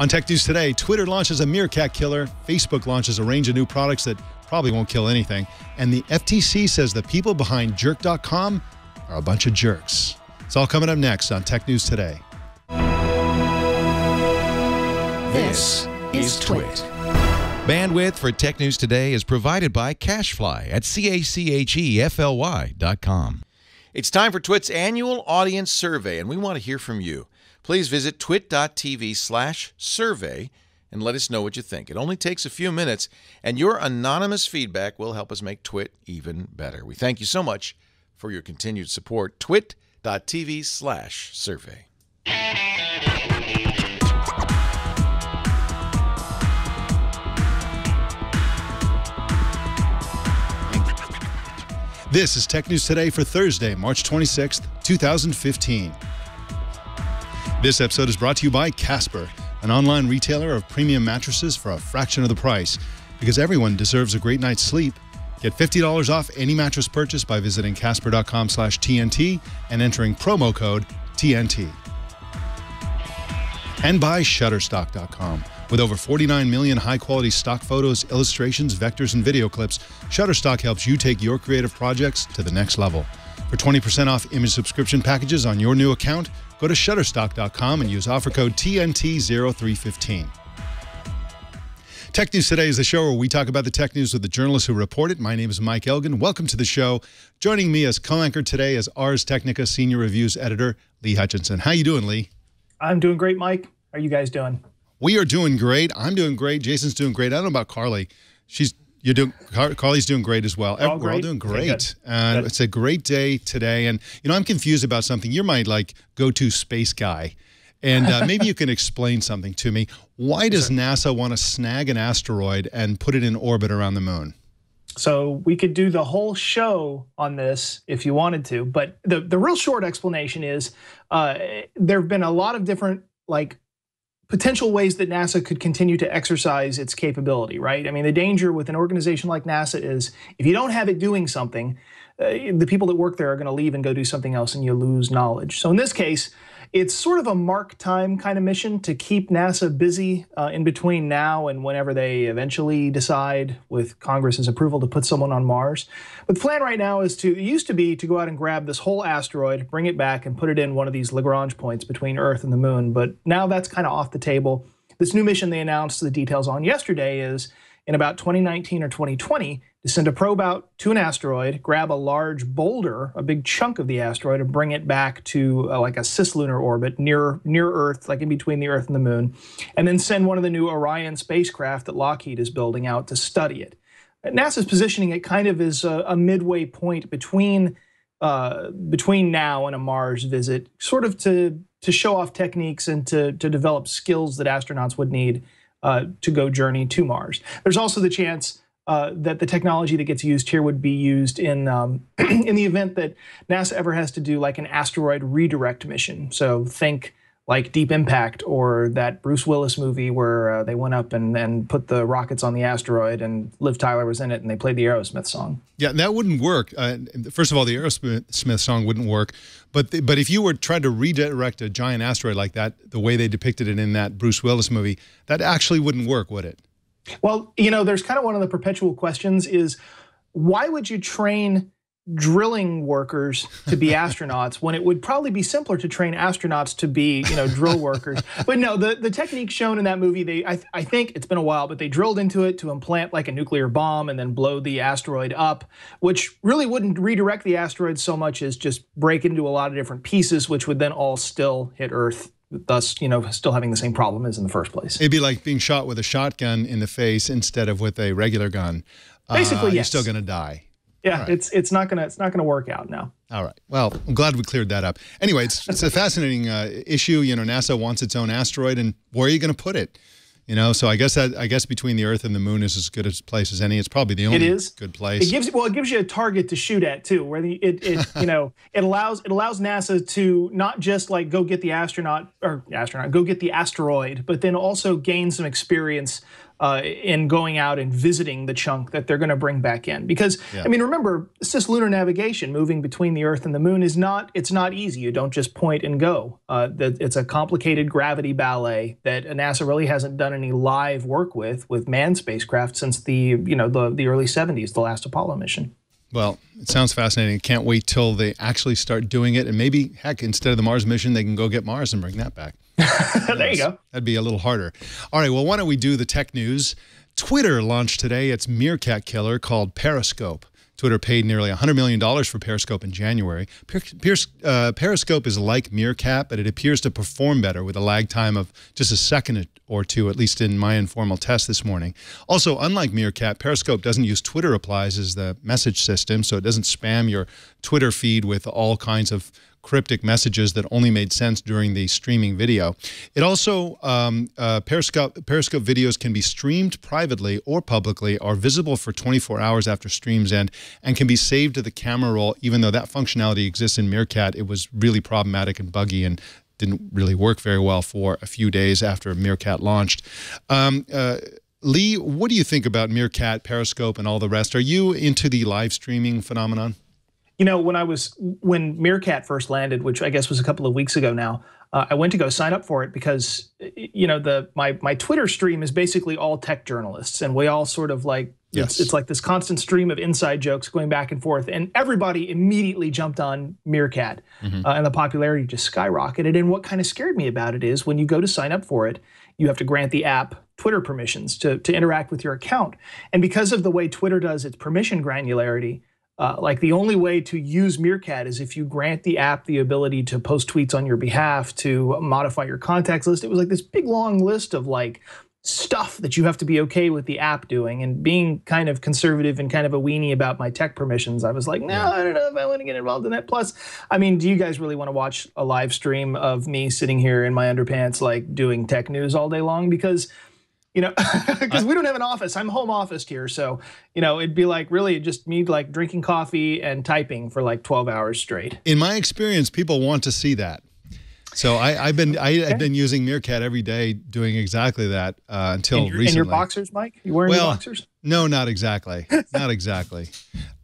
On Tech News Today, Twitter launches a meerkat killer, Facebook launches a range of new products that probably won't kill anything, and the FTC says the people behind jerk.com are a bunch of jerks. It's all coming up next on Tech News Today. This is Twit. Bandwidth for Tech News Today is provided by CacheFly at C-A-C-H-E-F-L-Y dot com. It's time for Twit's annual audience survey, and we want to hear from you. Please visit twit.tv slash survey and let us know what you think. It only takes a few minutes, and your anonymous feedback will help us make Twit even better. We thank you so much for your continued support. twit.tv slash survey. This is Tech News Today for Thursday, March 26th, 2015. This episode is brought to you by Casper, an online retailer of premium mattresses for a fraction of the price. Because everyone deserves a great night's sleep. Get $50 off any mattress purchase by visiting casper.com slash TNT and entering promo code TNT. And by Shutterstock.com. With over 49 million high quality stock photos, illustrations, vectors, and video clips, Shutterstock helps you take your creative projects to the next level. For 20% off image subscription packages on your new account, go to Shutterstock.com and use offer code TNT0315. Tech News Today is the show where we talk about the tech news with the journalists who report it. My name is Mike Elgan. Welcome to the show. Joining me as co-anchor today is Ars Technica Senior Reviews Editor Lee Hutchinson. How you doing, Lee? I'm doing great, Mike. How are you guys doing? We are doing great. I'm doing great. Jason's doing great. I don't know about Carly. She's you're doing Carly's doing great as well. All We're all doing great. and it's a great day today. And you know, I'm confused about something. You're my like go-to space guy. And uh, maybe you can explain something to me. Why does NASA want to snag an asteroid and put it in orbit around the moon? So we could do the whole show on this if you wanted to, but the the real short explanation is uh, there have been a lot of different like potential ways that NASA could continue to exercise its capability. Right? I mean, the danger with an organization like NASA is if you don't have it doing something, uh, the people that work there are going to leave and go do something else, and you lose knowledge. So in this case. It's sort of a mark time kind of mission to keep NASA busy uh, in between now and whenever they eventually decide, with Congress's approval, to put someone on Mars. But the plan right now is to, it used to be to go out and grab this whole asteroid, bring it back, and put it in one of these Lagrange points between Earth and the Moon. But now that's kind of off the table. This new mission they announced the details on yesterday is in about 2019 or 2020 to send a probe out to an asteroid, grab a large boulder, a big chunk of the asteroid, and bring it back to uh, like a cislunar orbit near near Earth, like in between the Earth and the Moon, and then send one of the new Orion spacecraft that Lockheed is building out to study it. NASA's positioning it kind of as a, a midway point between uh, between now and a Mars visit, sort of to to show off techniques and to to develop skills that astronauts would need uh, to go journey to Mars. There's also the chance uh, that the technology that gets used here would be used in um, in the event that NASA ever has to do like an asteroid redirect mission. So think like Deep Impact or that Bruce Willis movie where uh, they went up and, and put the rockets on the asteroid and Liv Tyler was in it and they played the Aerosmith song. Yeah, that wouldn't work. Uh, first of all, the Aerosmith song wouldn't work. But the, but if you were trying to redirect a giant asteroid like that, the way they depicted it in that Bruce Willis movie, that actually wouldn't work, would it? Well, you know, there's kind of one of the perpetual questions is why would you train drilling workers to be astronauts when it would probably be simpler to train astronauts to be, you know, drill workers. But no, the, the technique shown in that movie, they I, I think it's been a while, but they drilled into it to implant like a nuclear bomb and then blow the asteroid up, which really wouldn't redirect the asteroid so much as just break into a lot of different pieces, which would then all still hit Earth. Thus, you know, still having the same problem as in the first place. It'd be like being shot with a shotgun in the face instead of with a regular gun. Basically, uh, You're still going to die. Yeah, right. it's it's not gonna it's not gonna work out now. All right. Well, I'm glad we cleared that up. Anyway, it's, it's a fascinating uh, issue. You know, NASA wants its own asteroid, and where are you going to put it? You know, so I guess that I guess between the Earth and the Moon is as good a place as any. It's probably the only it is. good place. It gives well, it gives you a target to shoot at too, where the, it, it you know it allows it allows NASA to not just like go get the astronaut or astronaut go get the asteroid, but then also gain some experience uh, in going out and visiting the chunk that they're going to bring back in. Because yeah. I mean, remember, cislunar navigation, moving between the Earth and the Moon, is not it's not easy. You don't just point and go. Uh, it's a complicated gravity ballet that NASA really hasn't done any live work with with manned spacecraft since the you know the the early 70s, the last Apollo mission. Well, it sounds fascinating. Can't wait till they actually start doing it, and maybe heck, instead of the Mars mission, they can go get Mars and bring that back. there you go. That'd be a little harder. All right, well, why don't we do the tech news? Twitter launched today its meerkat killer called Periscope. Twitter paid nearly $100 million for Periscope in January. uh, Periscope is like Meerkat, but it appears to perform better with a lag time of just a second or two, at least in my informal test this morning. Also, unlike Meerkat, Periscope doesn't use Twitter replies as the message system, so it doesn't spam your Twitter feed with all kinds of cryptic messages that only made sense during the streaming video. It also, um, uh, Periscope, Periscope videos can be streamed privately or publicly, are visible for 24 hours after streams end, and can be saved to the camera roll, even though that functionality exists in Meerkat. It was really problematic and buggy and didn't really work very well for a few days after Meerkat launched. Um, uh, Lee, what do you think about Meerkat, Periscope, and all the rest? Are you into the live streaming phenomenon? You know, when I was when Meerkat first landed, which I guess was a couple of weeks ago now, uh, I went to go sign up for it because you know the my my Twitter stream is basically all tech journalists, and we all sort of like yes. it's, it's like this constant stream of inside jokes going back and forth, and everybody immediately jumped on Meerkat, mm-hmm. uh, and the popularity just skyrocketed. And what kind of scared me about it is when you go to sign up for it, you have to grant the app Twitter permissions to to interact with your account, and because of the way Twitter does its permission granularity uh, like the only way to use Meerkat is if you grant the app the ability to post tweets on your behalf, to modify your contacts list. It was like this big long list of like stuff that you have to be okay with the app doing. And being kind of conservative and kind of a weenie about my tech permissions, I was like, no, I don't know if I want to get involved in that. Plus, I mean, do you guys really want to watch a live stream of me sitting here in my underpants, like doing tech news all day long? Because you know, because we don't have an office. I'm home office here, so you know, it'd be like really just me like drinking coffee and typing for like 12 hours straight. In my experience, people want to see that. So I, have been I, have been using Meerkat every day, doing exactly that uh, until in your, recently. In your boxers, Mike? You wearing well, boxers? No, not exactly, not exactly.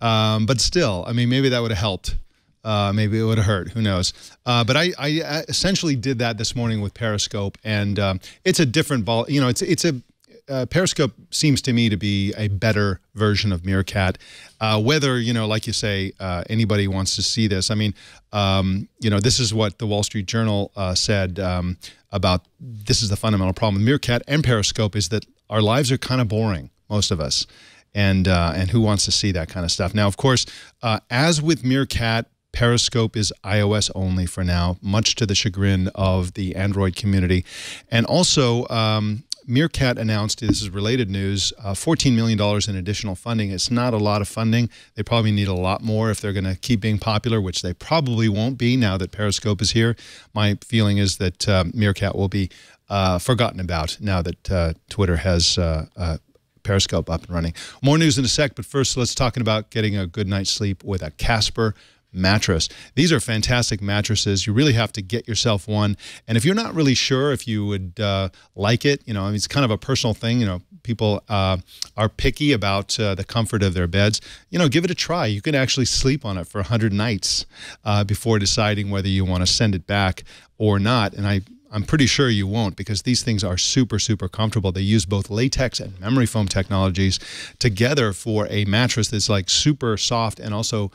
Um, but still, I mean, maybe that would have helped. Uh, maybe it would have hurt. Who knows? Uh, but I, I, essentially did that this morning with Periscope, and um, it's a different ball. You know, it's it's a uh, Periscope seems to me to be a better version of Meerkat. Uh, whether you know, like you say, uh, anybody wants to see this. I mean, um, you know, this is what the Wall Street Journal uh, said um, about. This is the fundamental problem with Meerkat and Periscope is that our lives are kind of boring, most of us, and uh, and who wants to see that kind of stuff? Now, of course, uh, as with Meerkat, Periscope is iOS only for now, much to the chagrin of the Android community. And also, um, Meerkat announced, this is related news, uh, $14 million in additional funding. It's not a lot of funding. They probably need a lot more if they're going to keep being popular, which they probably won't be now that Periscope is here. My feeling is that uh, Meerkat will be uh, forgotten about now that uh, Twitter has uh, uh, Periscope up and running. More news in a sec, but first let's talk about getting a good night's sleep with a Casper mattress. These are fantastic mattresses. You really have to get yourself one. And if you're not really sure if you would uh, like it, you know, I mean, it's kind of a personal thing. You know, people uh, are picky about uh, the comfort of their beds. You know, give it a try. You can actually sleep on it for 100 nights uh, before deciding whether you want to send it back or not. And I, I'm pretty sure you won't because these things are super, super comfortable. They use both latex and memory foam technologies together for a mattress that's like super soft and also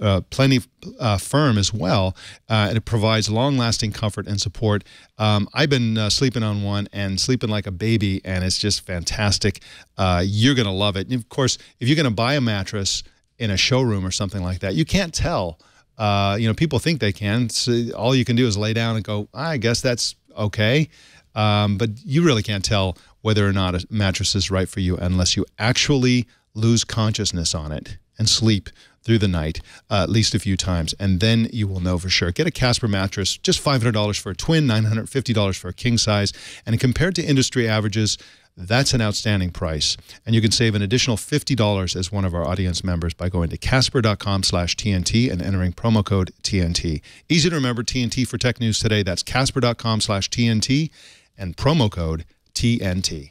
uh, plenty uh, firm as well. Uh, it provides long-lasting comfort and support. Um, I've been uh, sleeping on one and sleeping like a baby, and it's just fantastic. Uh, you're going to love it. And of course, if you're going to buy a mattress in a showroom or something like that, you can't tell. You know, people think they can. So all you can do is lay down and go, I guess that's okay. Um, but you really can't tell whether or not a mattress is right for you unless you actually lose consciousness on it and sleep through the night uh, at least a few times, and then you will know for sure. Get a Casper mattress, just $500 for a twin, $950 for a king size, and compared to industry averages, that's an outstanding price. And you can save an additional $50 as one of our audience members by going to casper.com slash TNT and entering promo code TNT. Easy to remember, TNT for Tech News today. That's casper.com slash TNT and promo code TNT.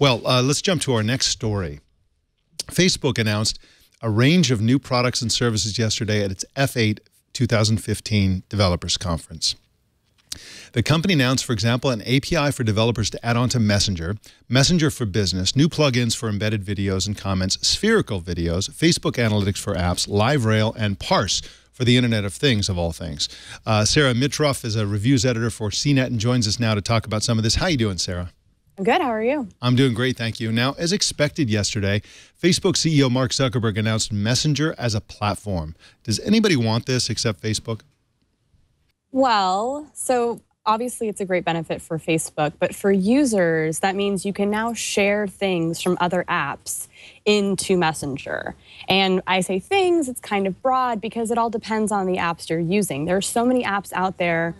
Well, uh, let's jump to our next story. Facebook announced a range of new products and services yesterday at its F8 2015 Developers Conference. The company announced, for example, an API for developers to add on to Messenger, Messenger for Business, new plugins for embedded videos and comments, spherical videos, Facebook Analytics for apps, LiveRail, and Parse for the Internet of Things, of all things. Uh, Sarah Mitroff is a reviews editor for CNET and joins us now to talk about some of this. How are you doing, Sarah? I'm good. How are you? I'm doing great, thank you. Now, as expected yesterday, Facebook CEO Mark Zuckerberg announced Messenger as a platform. Does anybody want this except Facebook? Well, so obviously it's a great benefit for Facebook, but for users, that means you can now share things from other apps into Messenger. And I say things, it's kind of broad because it all depends on the apps you're using. There are so many apps out there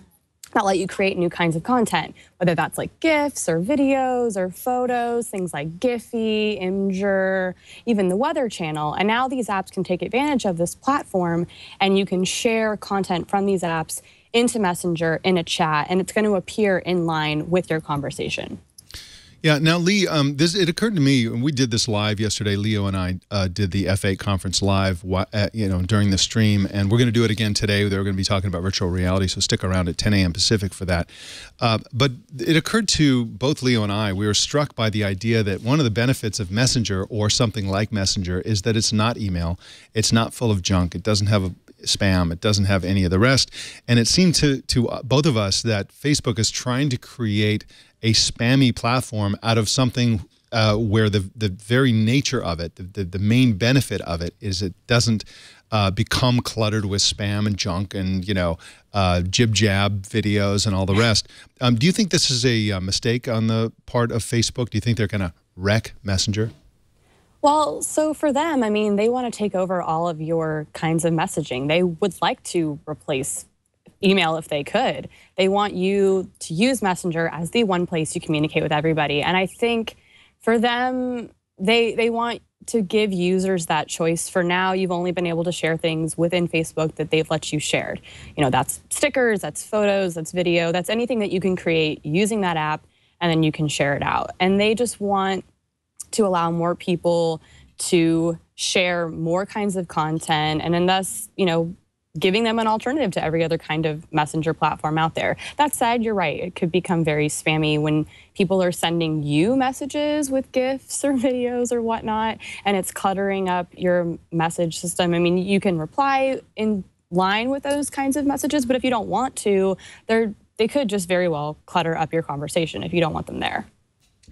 that let you create new kinds of content, whether that's like GIFs or videos or photos, things like Giphy, Imgur, even the Weather Channel. And now these apps can take advantage of this platform and you can share content from these apps into Messenger in a chat and it's going to appear in line with your conversation. Yeah. Now, Lee, um, this it occurred to me, and we did this live yesterday. Leo and I uh, did the F8 conference live, at, you know, during the stream, and we're going to do it again today. They're going to be talking about virtual reality, so stick around at 10 a.m. Pacific for that. Uh, but it occurred to both Leo and I, we were struck by the idea that one of the benefits of Messenger or something like Messenger is that it's not email, it's not full of junk, it doesn't have a spam. It doesn't have any of the rest. And it seemed to to both of us that Facebook is trying to create a spammy platform out of something uh, where the the very nature of it, the, the, the main benefit of it, is it doesn't uh, become cluttered with spam and junk and you know uh, jib jab videos and all the rest. Um, do you think this is a, uh, mistake on the part of Facebook? Do you think they're going to wreck Messenger? Well, so for them, I mean, they want to take over all of your kinds of messaging. They would like to replace email if they could. They want you to use Messenger as the one place you communicate with everybody. And I think for them, they they want to give users that choice. For now, you've only been able to share things within Facebook that they've let you shared. You know, that's stickers, that's photos, that's video, that's anything that you can create using that app and then you can share it out. And they just want to allow more people to share more kinds of content and then thus, you know, giving them an alternative to every other kind of messenger platform out there. That said, you're right. It could become very spammy when people are sending you messages with GIFs or videos or whatnot, and it's cluttering up your message system. I mean, you can reply in line with those kinds of messages, but if you don't want to, they're they could just very well clutter up your conversation if you don't want them there.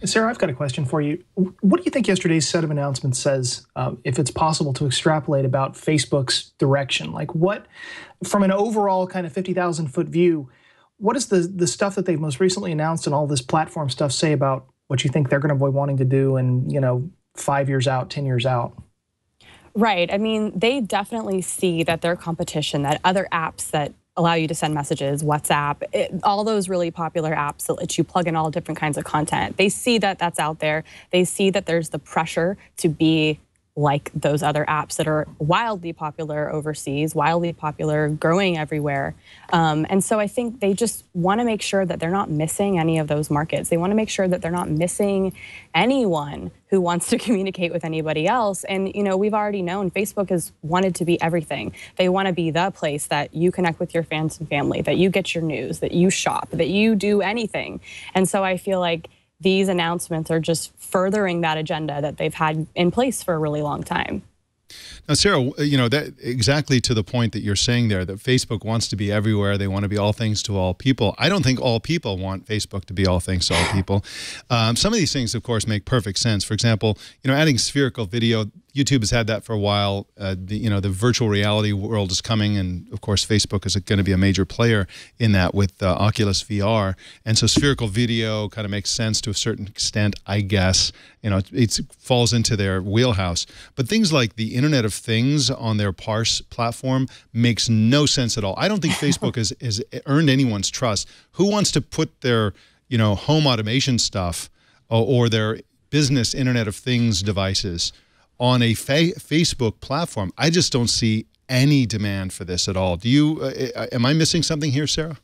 Sarah, I've got a question for you. What do you think yesterday's set of announcements says, uh, if it's possible to extrapolate about Facebook's direction? Like, what, from an overall kind of 50,000 foot view, what does the, the stuff that they've most recently announced and all this platform stuff say about what you think they're going to be wanting to do in, you know, five years out, 10 years out? Right. I mean, they definitely see that their competition, that other apps that allow you to send messages, WhatsApp, it, all those really popular apps that let you plug in all different kinds of content. They see that that's out there. They see that there's the pressure to be like those other apps that are wildly popular overseas, wildly popular, growing everywhere. Um, and so I think they just want to make sure that they're not missing any of those markets. They want to make sure that they're not missing anyone who wants to communicate with anybody else. And, you know, we've already known Facebook has wanted to be everything. They want to be the place that you connect with your fans and family, that you get your news, that you shop, that you do anything. And so I feel like these announcements are just furthering that agenda that they've had in place for a really long time. Now, Sarah, you know that exactly to the point that you're saying there that Facebook wants to be everywhere. They want to be all things to all people. I don't think all people want Facebook to be all things to all people. Um, some of these things, of course, make perfect sense. For example, you know, adding spherical video YouTube has had that for a while. Uh, the, you know, the virtual reality world is coming, and of course, Facebook is going to be a major player in that with uh, Oculus VR. And so, spherical video kind of makes sense to a certain extent, I guess. You know, it falls into their wheelhouse. But things like the Internet of Things on their Parse platform makes no sense at all. I don't think Facebook has, has earned anyone's trust. Who wants to put their, you know, home automation stuff or, or their business Internet of Things devices? On a fa Facebook platform. I just don't see any demand for this at all. Do you? Uh, uh, am I missing something here, Sarah?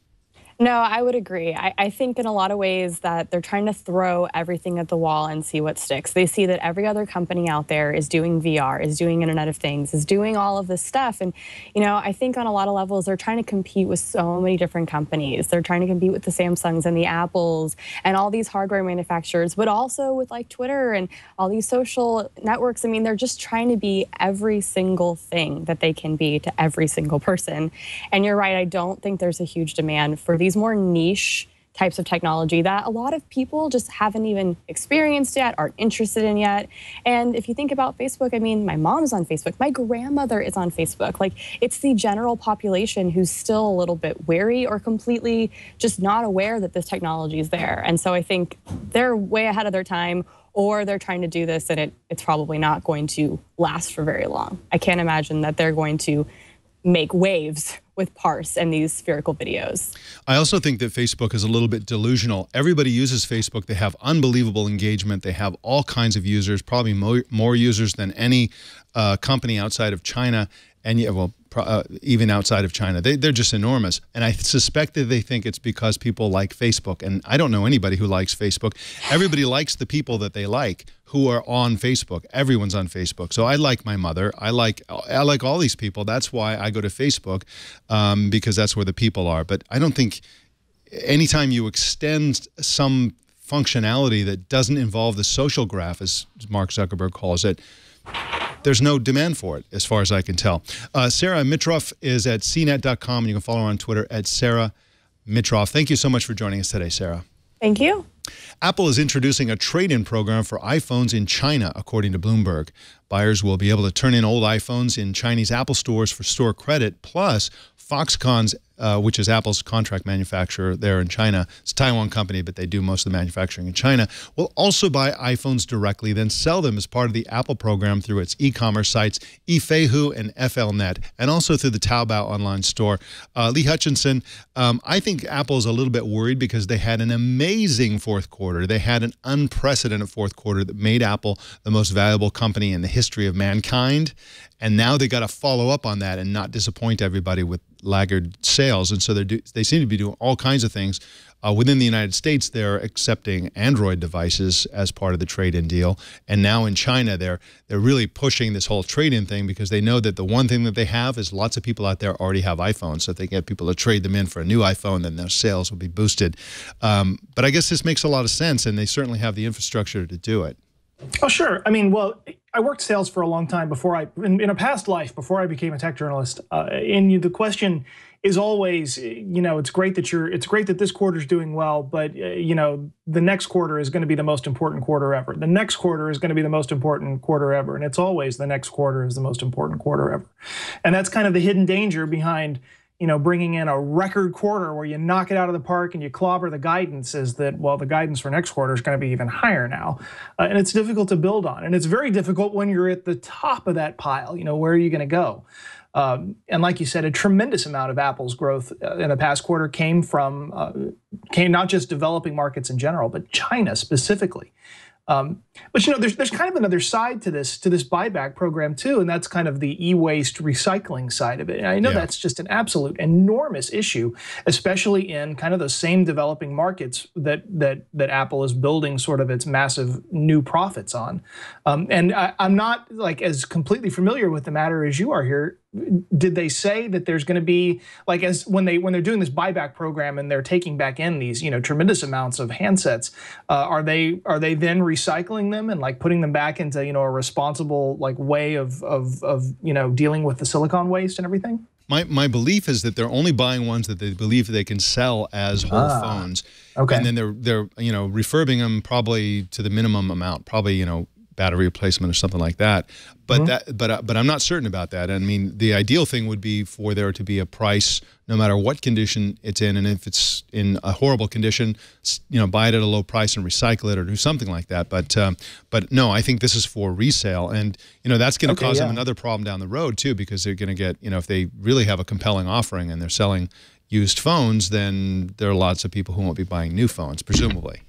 No, I would agree. I, I, think in a lot of ways that they're trying to throw everything at the wall and see what sticks. They see that every other company out there is doing VR, is doing Internet of Things, is doing all of this stuff. And, you know, I think on a lot of levels, they're trying to compete with so many different companies. They're trying to compete with the Samsungs and the Apples and all these hardware manufacturers, but also with like Twitter and all these social networks. I mean, they're just trying to be every single thing that they can be to every single person. And you're right, I don't think there's a huge demand for these these more niche types of technology that a lot of people just haven't even experienced yet, aren't interested in yet. And if you think about Facebook, I mean, my mom's on Facebook, my grandmother is on Facebook. Like, it's the general population who's still a little bit wary or completely just not aware that this technology is there. And so I think they're way ahead of their time. Or they're trying to do this and it, it's probably not going to last for very long. I can't imagine that they're going to make waves with parse and these spherical videos. I also think that Facebook is a little bit delusional. Everybody uses Facebook. They have unbelievable engagement. They have all kinds of users, probably more, more users than any uh, company outside of China. And yeah, well, uh, even outside of China. They, they're just enormous. And I suspect that they think it's because people like Facebook. And I don't know anybody who likes Facebook. Everybody likes the people that they like who are on Facebook. Everyone's on Facebook. So I like my mother. I like I like all these people. That's why I go to Facebook um, because that's where the people are. But I don't think anytime you extend some functionality that doesn't involve the social graph, as Mark Zuckerberg calls it, there's no demand for it, as far as I can tell. Uh, Sarah Mitroff is at cnet.com, and you can follow her on Twitter at Sarah Mitroff. Thank you so much for joining us today, Sarah. Thank you. Apple is introducing a trade-in program for iPhones in China, according to Bloomberg. Buyers will be able to turn in old iPhones in Chinese Apple stores for store credit, plus Foxconn's uh, which is Apple's contract manufacturer there in China. It's a Taiwan company, but they do most of the manufacturing in China. Will also buy iPhones directly, then sell them as part of the Apple program through its e-commerce sites, eFeihu and FLNet, and also through the Taobao online store. Uh, Lee Hutchinson, um, I think Apple is a little bit worried because they had an amazing fourth quarter. They had an unprecedented fourth quarter that made Apple the most valuable company in the history of mankind. And now they got to follow up on that and not disappoint everybody with laggard sales. And so they they seem to be doing all kinds of things. Uh, within the United States, they're accepting Android devices as part of the trade-in deal. And now in China, they're they're really pushing this whole trade-in thing because they know that the one thing that they have is lots of people out there already have iPhones. So if they get people to trade them in for a new iPhone, then their sales will be boosted. Um, but I guess this makes a lot of sense, and they certainly have the infrastructure to do it. Oh, sure. I mean, well, I worked sales for a long time before I, in, in a past life, before I became a tech journalist. Uh, and the question is always, you know, it's great that you're, it's great that this quarter is doing well, but uh, you know, the next quarter is going to be the most important quarter ever. The next quarter is going to be the most important quarter ever, and it's always the next quarter is the most important quarter ever. And that's kind of the hidden danger behind you know, bringing in a record quarter where you knock it out of the park and you clobber the guidance is that, well, the guidance for next quarter is going to be even higher now. Uh, and it's difficult to build on. And it's very difficult when you're at the top of that pile. You know, where are you going to go? Um, and like you said, a tremendous amount of Apple's growth uh, in the past quarter came from uh, came not just developing markets in general, but China specifically. Um, but you know, there's there's kind of another side to this to this buyback program too, and that's kind of the e-waste recycling side of it. And I know yeah. that's just an absolute enormous issue, especially in kind of those same developing markets that that that Apple is building sort of its massive new profits on. Um, and I, I'm not like as completely familiar with the matter as you are here did they say that there's going to be like as when they when they're doing this buyback program and they're taking back in these you know tremendous amounts of handsets uh, are they are they then recycling them and like putting them back into you know a responsible like way of of of you know dealing with the silicon waste and everything my, my belief is that they're only buying ones that they believe they can sell as whole ah, phones. Okay. And then they're they're you know refurbing them probably to the minimum amount, probably you know battery replacement or something like that. But mm -hmm. that, but uh, but I'm not certain about that. I mean, the ideal thing would be for there to be a price, no matter what condition it's in, and if it's in a horrible condition, you know, buy it at a low price and recycle it or do something like that. But um, but no, I think this is for resale, and you know that's going to okay, cause yeah. them another problem down the road too, because they're going to get you know if they really have a compelling offering and they're selling used phones, then there are lots of people who won't be buying new phones, presumably.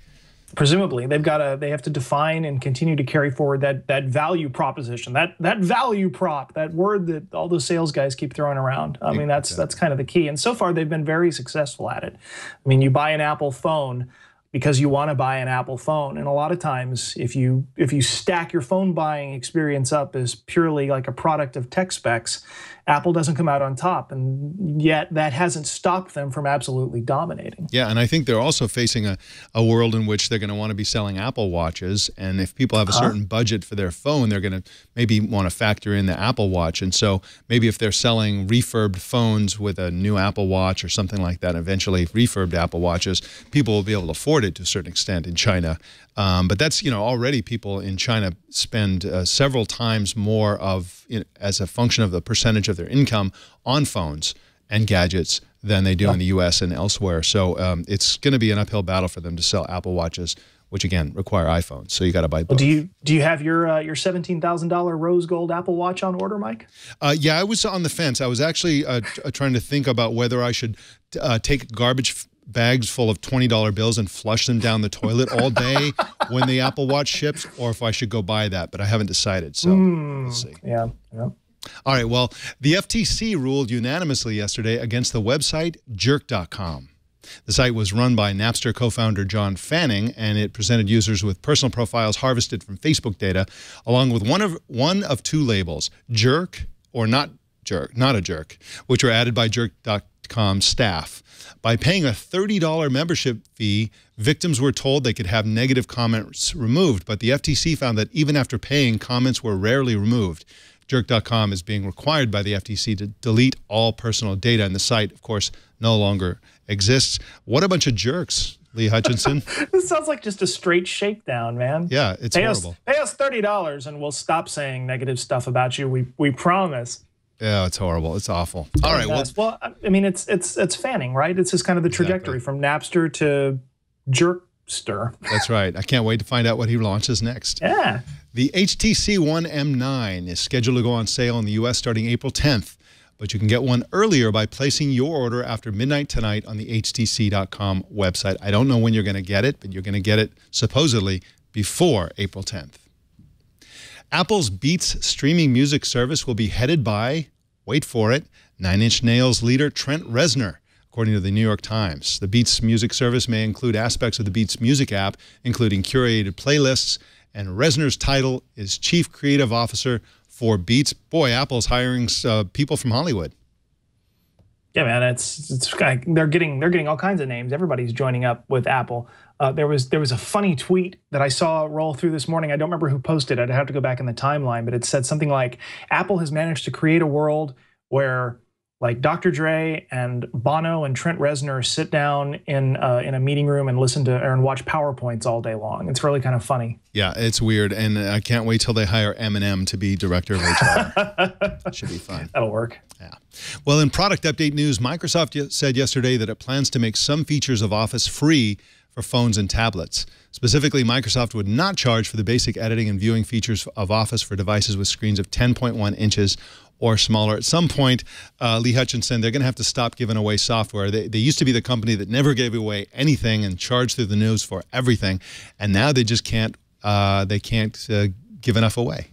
Presumably they've got to they have to define and continue to carry forward that that value proposition that that value prop that word that all those sales guys keep throwing around. I mean that's that's kind of the key. And so far they've been very successful at it. I mean you buy an apple phone because you want to buy an Apple phone. And a lot of times if you if you stack your phone buying experience up as purely like a product of tech specs, Apple doesn't come out on top. And yet that hasn't stopped them from absolutely dominating. Yeah, and I think they're also facing a, a world in which they're going to want to be selling Apple watches. And if people have a uh-huh. certain huh? budget for their phone, they're going to maybe want to factor in the Apple Watch. And so maybe if they're selling refurbed phones with a new Apple Watch or something like that, eventually refurbed Apple Watches, people will be able to afford it to a certain extent in China. Um, but that's, you know, already people in China spend uh, several times more of, you know, as a function of the percentage of their income on phones and gadgets than they do yeah. in the U.S. and elsewhere. So um, it's going to be an uphill battle for them to sell Apple Watches, which again require iPhones. So you got to buy both. Well, do you do you have your uh, your seventeen thousand dollar rose gold Apple Watch on order, Mike? Uh, yeah, I was on the fence. I was actually uh, trying to think about whether I should uh, take garbage bags full of $20 bills and flush them down the toilet all day when the Apple Watch ships, or if I should go buy that, but I haven't decided. So mm, we'll see. Yeah. yeah. All right. Well, the FTC ruled unanimously yesterday against the website jerk.com. The site was run by Napster co-founder John Fanning, and it presented users with personal profiles harvested from Facebook data, along with one of one of two labels, jerk or not jerk, not a jerk, which were added by jerk.com staff. By paying a $30 membership fee, victims were told they could have negative comments removed, but the FTC found that even after paying, comments were rarely removed. Jerk.com is being required by the FTC to delete all personal data, and the site, of course, no longer exists. What a bunch of jerks, Lee Hutchinson. this sounds like just a straight shakedown, man. Yeah, it's pay horrible. Us, pay us $30 and we'll stop saying negative stuff about you. We, we promise. Yeah, it's horrible. It's awful. All right. Well, well, I mean, it's it's it's fanning, right? It's just kind of the trajectory exactly. from Napster to Jerkster. That's right. I can't wait to find out what he launches next. Yeah. The HTC One M9 is scheduled to go on sale in the U.S. starting April 10th, but you can get one earlier by placing your order after midnight tonight on the HTC.com website. I don't know when you're going to get it, but you're going to get it supposedly before April 10th. Apple's Beats streaming music service will be headed by wait for it, Nine Inch Nails leader Trent Reznor. According to the New York Times, the Beats music service may include aspects of the Beats music app, including curated playlists, and Reznor's title is Chief Creative Officer for Beats. Boy, Apple's hiring uh, people from Hollywood. Yeah, man, it's it's they're getting they're getting all kinds of names. Everybody's joining up with Apple. Uh, there was there was a funny tweet that I saw roll through this morning. I don't remember who posted it. I'd have to go back in the timeline, but it said something like Apple has managed to create a world where like Dr. Dre and Bono and Trent Reznor sit down in uh, in a meeting room and listen to or and watch PowerPoints all day long. It's really kind of funny. Yeah, it's weird, and I can't wait till they hire Eminem to be director of HR. Should be fun. That'll work. Yeah. Well, in product update news, Microsoft said yesterday that it plans to make some features of Office free for phones and tablets. Specifically, Microsoft would not charge for the basic editing and viewing features of Office for devices with screens of 10.1 inches or smaller. At some point, uh, Lee Hutchinson, they're going to have to stop giving away software. They, they used to be the company that never gave away anything and charged through the news for everything, and now they just can't. Uh, they can't uh, give enough away.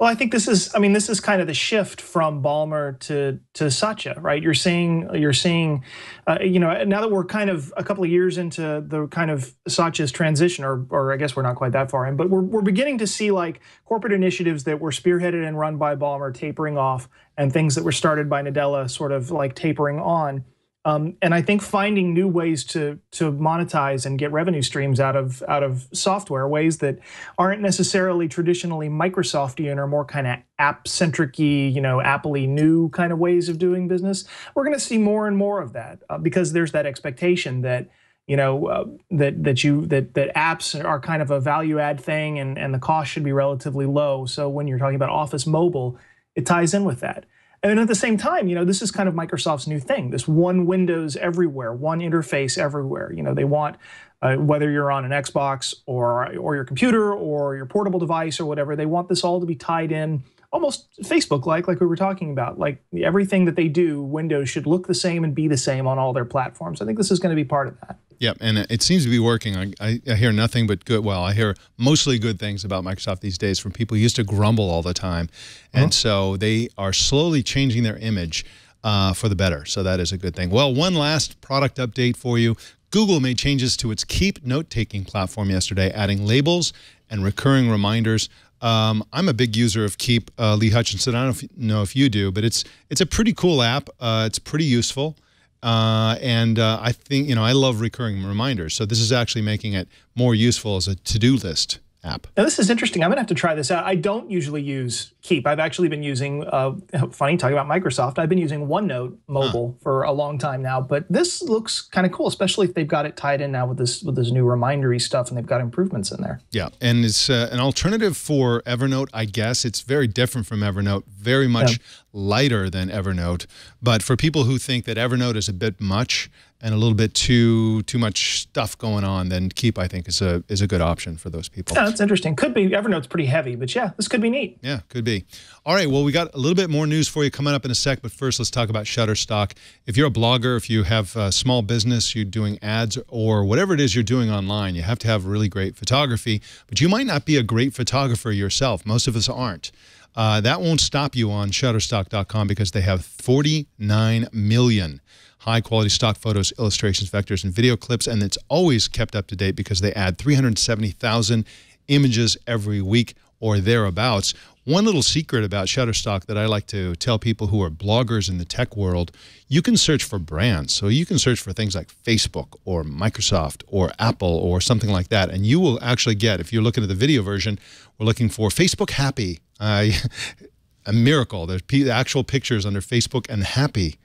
Well, I think this is. I mean, this is kind of the shift from Ballmer to to Satya, right? You're seeing, you're seeing, uh, you know, now that we're kind of a couple of years into the kind of Satya's transition, or or I guess we're not quite that far in, but we're we're beginning to see like corporate initiatives that were spearheaded and run by Ballmer tapering off, and things that were started by Nadella sort of like tapering on. Um, and I think finding new ways to to monetize and get revenue streams out of out of software, ways that aren't necessarily traditionally Microsoftian or more kind of app centric you know, Apple new kind of ways of doing business. We're going to see more and more of that uh, because there's that expectation that you know uh, that that you that that apps are kind of a value add thing and and the cost should be relatively low. So when you're talking about Office Mobile, it ties in with that. And at the same time, you know, this is kind of Microsoft's new thing. This one Windows everywhere, one interface everywhere. You know, they want uh, whether you're on an Xbox or or your computer or your portable device or whatever, they want this all to be tied in almost Facebook like, like we were talking about. Like everything that they do, Windows should look the same and be the same on all their platforms. I think this is going to be part of that. Yep, and it seems to be working. I, I, I, hear nothing but good. Well, I hear mostly good things about Microsoft these days from people who used to grumble all the time, and uh-huh. so they are slowly changing their image uh, for the better. So that is a good thing. Well, one last product update for you. Google made changes to its Keep note-taking platform yesterday, adding labels and recurring reminders. Um, I'm a big user of Keep, uh, Lee Hutchinson. I don't know if you do, but it's it's a pretty cool app. Uh, it's pretty useful. Uh, and uh, I think, you know, I love recurring reminders. So this is actually making it more useful as a to-do list app. Now, this is interesting. I'm going to have to try this out. I don't usually use Keep. I've actually been using, uh, funny, talking about Microsoft, I've been using OneNote mobile huh. for a long time now, but this looks kind of cool, especially if they've got it tied in now with this with this new remindery stuff and they've got improvements in there. Yeah, and it's uh, an alternative for Evernote, I guess. It's very different from Evernote, very much yeah. lighter than Evernote. But for people who think that Evernote is a bit much, and a little bit too too much stuff going on, then Keep I think is a is a good option for those people. Yeah, that's interesting. Could be Evernote's pretty heavy, but yeah, this could be neat. Yeah, could be. All right, well we got a little bit more news for you coming up in a sec, but first let's talk about Shutterstock. If you're a blogger, if you have a small business, you're doing ads or whatever it is you're doing online, you have to have really great photography, but you might not be a great photographer yourself. Most of us aren't. Uh, that won't stop you on Shutterstock.com because they have 49 million high quality stock photos, illustrations, vectors, and video clips. And it's always kept up to date because they add 370,000 images every week or thereabouts. One little secret about Shutterstock that I like to tell people who are bloggers in the tech world, you can search for brands. So you can search for things like Facebook or Microsoft or Apple or something like that. And you will actually get, if you're looking at the video version, we're looking for Facebook Happy. Uh, a miracle. There's actual pictures under Facebook and Happy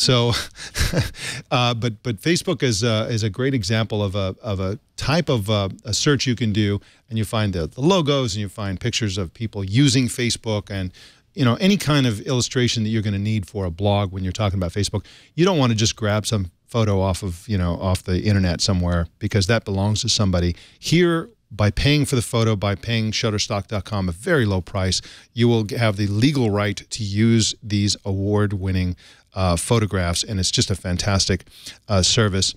so, uh, but but Facebook is uh, is a great example of a of a type of uh, a search you can do, and you find the, the logos, and you find pictures of people using Facebook, and you know any kind of illustration that you're going to need for a blog when you're talking about Facebook. You don't want to just grab some photo off of you know off the internet somewhere because that belongs to somebody. Here by paying for the photo, by paying Shutterstock.com a very low price, you will have the legal right to use these award-winning uh, photographs, and it's just a fantastic uh, service.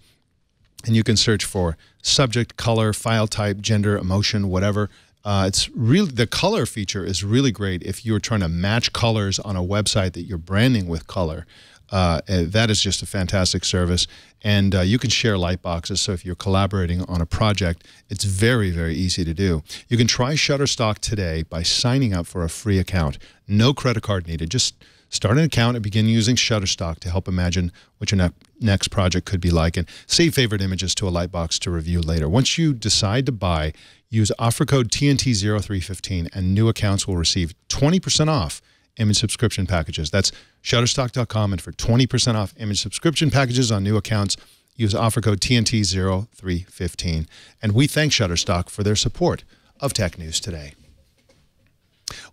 And you can search for subject, color, file type, gender, emotion, whatever. Uh, it's really the color feature is really great if you're trying to match colors on a website that you're branding with color. Uh, eh, that is just a fantastic service. And uh, you can share light boxes. So if you're collaborating on a project, it's very, very easy to do. You can try Shutterstock today by signing up for a free account. No credit card needed. Just Start an account and begin using Shutterstock to help imagine what your ne next project could be like and save favorite images to a Lightbox to review later. Once you decide to buy, use offer code TNT0315 and new accounts will receive 20% off image subscription packages. That's shutterstock.com and for 20% off image subscription packages on new accounts, use offer code TNT0315. And we thank Shutterstock for their support of Tech News Today.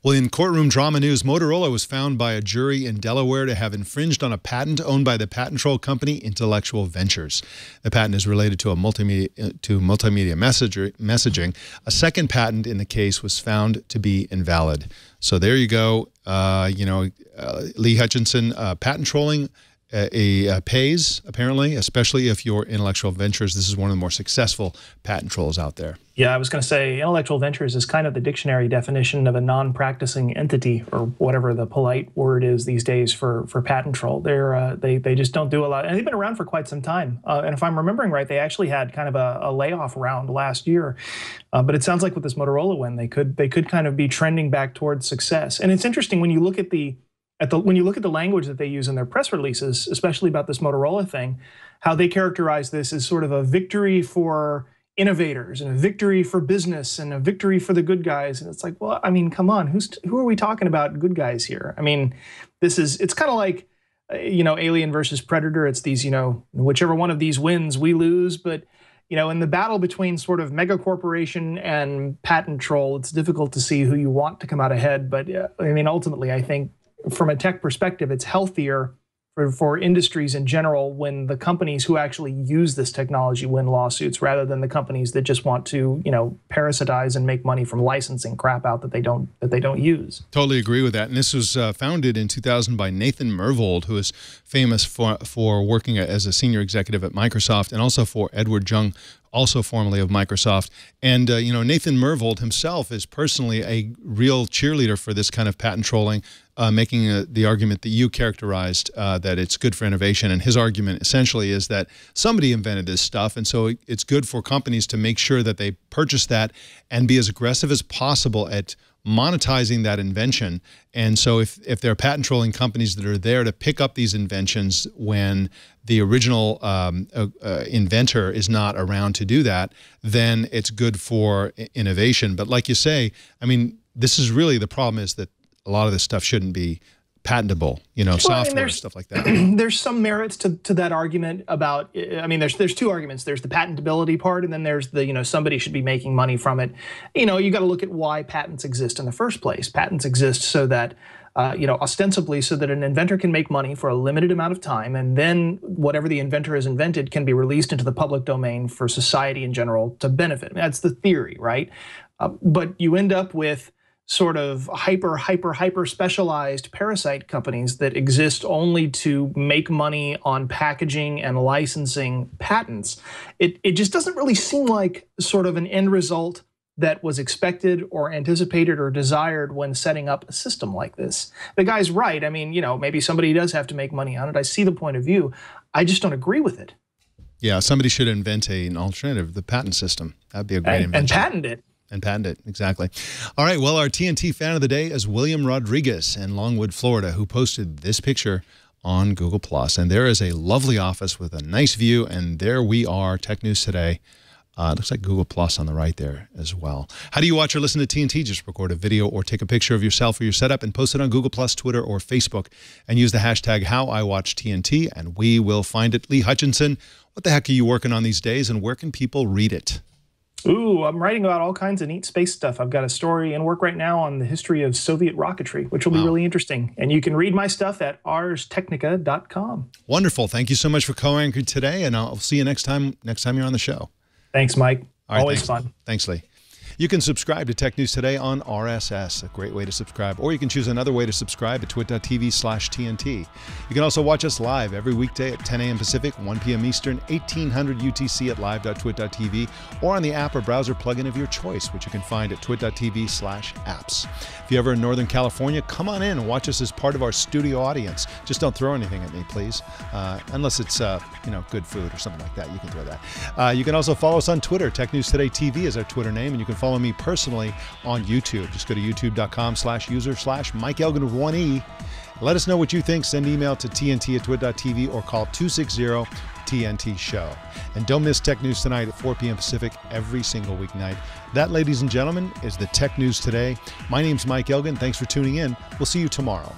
Well, in courtroom drama news, Motorola was found by a jury in Delaware to have infringed on a patent owned by the patent troll company Intellectual Ventures. The patent is related to a multimedia to multimedia messaging. A second patent in the case was found to be invalid. So there you go. Uh, you know, uh, Lee Hutchinson, uh, patent trolling a, a, pays apparently, especially if you're intellectual ventures. This is one of the more successful patent trolls out there. Yeah, I was going to say intellectual ventures is kind of the dictionary definition of a non-practicing entity, or whatever the polite word is these days for for patent troll. They're uh, they they just don't do a lot, and they've been around for quite some time. Uh, and if I'm remembering right, they actually had kind of a, a layoff round last year. Uh, but it sounds like with this Motorola win, they could they could kind of be trending back towards success. And it's interesting when you look at the the when you look at the language that they use in their press releases, especially about this Motorola thing, how they characterize this as sort of a victory for innovators and a victory for business and a victory for the good guys. And it's like, well, I mean, come on, who's who are we talking about good guys here? I mean, this is it's kind of like uh, you know, Alien versus Predator. It's these, you know, whichever one of these wins, we lose, but you know, in the battle between sort of mega corporation and patent troll, it's difficult to see who you want to come out ahead. But uh, I mean, ultimately, I think from a tech perspective, it's healthier for, for industries in general when the companies who actually use this technology win lawsuits rather than the companies that just want to you know parasitize and make money from licensing crap out that they don't that they don't use. Totally agree with that. And this was uh, founded in 2000 by nathan myhrvold who is famous for for working as a senior executive at microsoft and also for edward jung also formerly of Microsoft. And, uh, you know, Nathan Myhrvold himself is personally a real cheerleader for this kind of patent trolling, uh, making uh, the argument that you characterized uh, that it's good for innovation. And his argument essentially is that somebody invented this stuff. And so it's good for companies to make sure that they purchase that and be as aggressive as possible at monetizing that invention. And so if, if there are patent trolling companies that are there to pick up these inventions when the original um, uh, uh, inventor is not around to do that, then it's good for innovation. But like you say, I mean, this is really the problem is that a lot of this stuff shouldn't be patentable, you know, well, software stuff like that. there's some merits to, to that argument about, I mean, there's there's two arguments. There's the patentability part, and then there's the, you know, somebody should be making money from it. You know, you got to look at why patents exist in the first place. Patents exist so that, uh, you know, ostensibly so that an inventor can make money for a limited amount of time, and then whatever the inventor has invented can be released into the public domain for society in general to benefit. I mean, that's the theory, right? Uh, but you end up with sort of hyper, hyper, hyper specialized parasite companies that exist only to make money on packaging and licensing patents, it, it just doesn't really seem like sort of an end result that was expected or anticipated or desired when setting up a system like this. The guy's right. I mean, you know, maybe somebody does have to make money on it. I see the point of view. I just don't agree with it. Yeah, somebody should invent a, an alternative, the patent system. That'd be a great and, invention. And patent it and patent it exactly. All right. Well, our TNT fan of the day is William Rodriguez in Longwood, Florida, who posted this picture on Google Plus, and there is a lovely office with a nice view, and there we are, Tech News Today. Uh, it looks like Google Plus on the right there as well. How do you watch or listen to TNT? Just record a video or take a picture of yourself or your setup and post it on Google Plus, Twitter, or Facebook, and use the hashtag HowIWatchTNT, and we will find it. Lee Hutchinson, what the heck are you working on these days, and where can people read it? Ooh, I'm writing about all kinds of neat space stuff. I've got a story in work right now on the history of Soviet rocketry, which will wow. be really interesting. And you can read my stuff at arstechnica.com. Wonderful. Thank you so much for co-anchoring today, and I'll see you next time. Next time you're on the show. Thanks, Mike. Always thanks. fun. Thanks, Lee. You can subscribe to Tech News Today on RSS, a great way to subscribe. Or you can choose another way to subscribe at twit.tv slash TNT. You can also watch us live every weekday at 10 a.m. Pacific, 1 p.m. Eastern, 1800 UTC at live.twit.tv or on the app or browser plugin of your choice, which you can find at twit.tv slash apps. If you're ever in Northern California, come on in and watch us as part of our studio audience. Just don't throw anything at me, please. Uh, unless it's, uh, you know, good food or something like that. You can throw that. Uh, you can also follow us on Twitter. Tech News Today TV is our Twitter name, and you can follow follow me personally on YouTube. Just go to youtube.com slash user slash Mike Elgan with one E. Let us know what you think. Send email to tnt at twit.tv or call 260 TNT Show. And don't miss Tech News Tonight at 4 p.m. Pacific every single weeknight. That, ladies and gentlemen, is the Tech News Today. My name's Mike Elgan. Thanks for tuning in. We'll see you tomorrow.